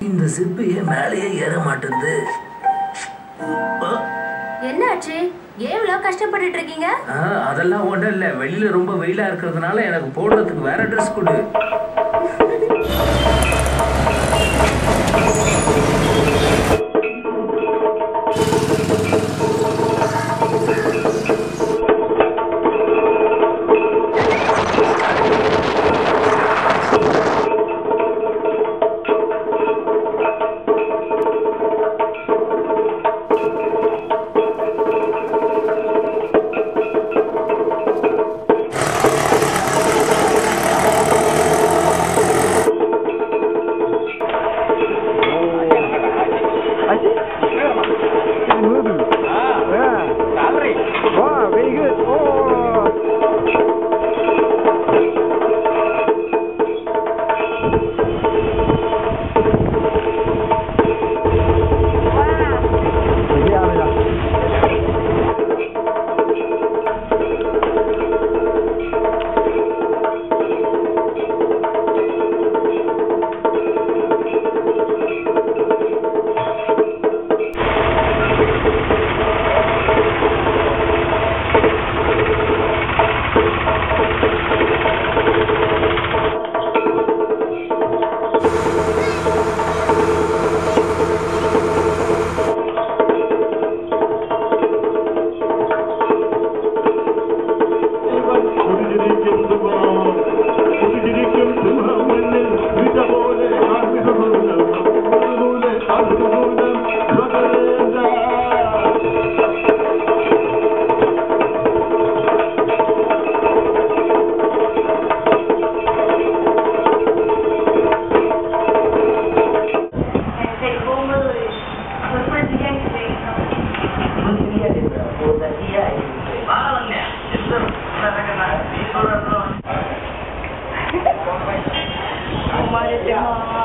இந்த சிப்பு ஏன் மேலேயே ஏற மாட்டேங்குது. ஆ, என்னாச்சு? ஏன் இவ்வளோ கஷ்டப்பட்டுட்டு இருக்கீங்க? அதெல்லாம் ஒன்றும் இல்லை. வெளியில ரொம்ப வெயிலா இருக்கிறதுனால எனக்கு போடுறதுக்கு வேற ட்ரெஸ் கொடு. Oh. Yeah.